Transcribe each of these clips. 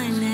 Mansa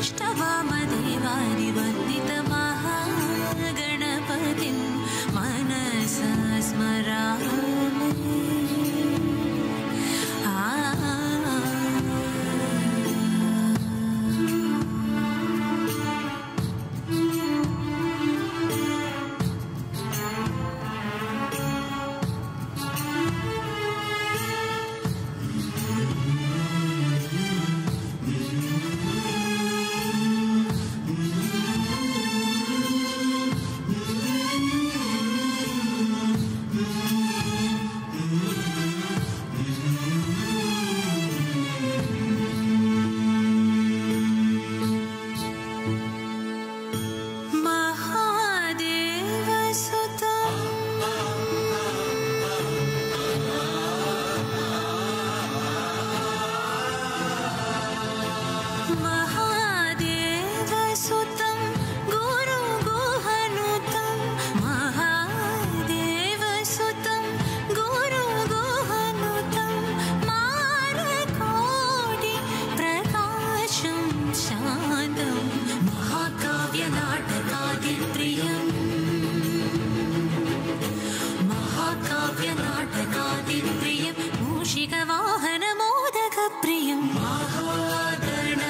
ich da war महागणपतिं